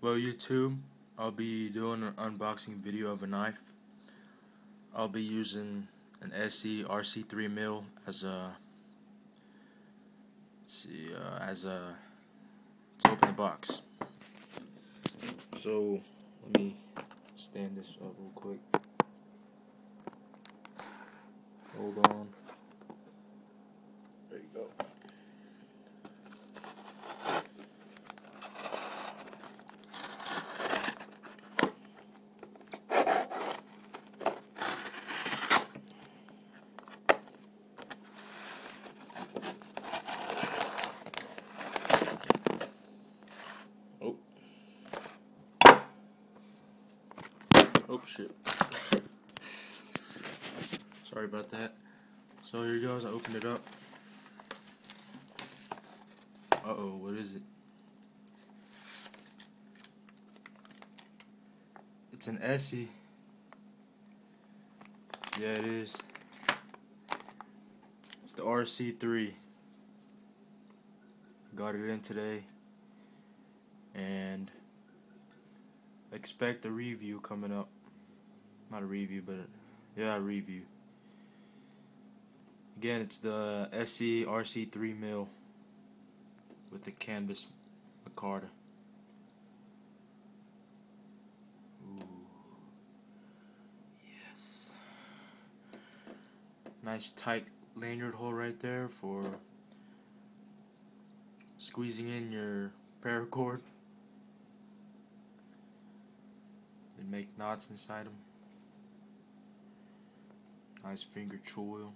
Well, YouTube, I'll be doing an unboxing video of a knife. I'll be using an ESEE RC3 mil as a see uh, as a to open the box. So let me stand this up real quick. Hold on. Oh shit. Sorry about that. So here goes, I opened it up. Uh oh, what is it? It's an ESEE. Yeah, it is. It's the RC3. Got it in today. And expect a review coming up. Not a review, but yeah, a review. Again, it's the ESEE RC3 mil with the canvas micarta. Ooh. Yes. Nice tight lanyard hole right there for squeezing in your paracord. And make knots inside them. Nice finger choil.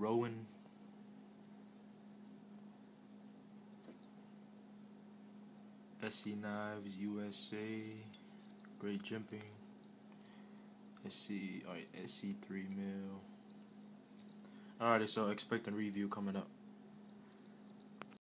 Rowen. ESEE Knives USA. Great jimping. ESEE, alright, SC3 mil. Alright, so expect a review coming up.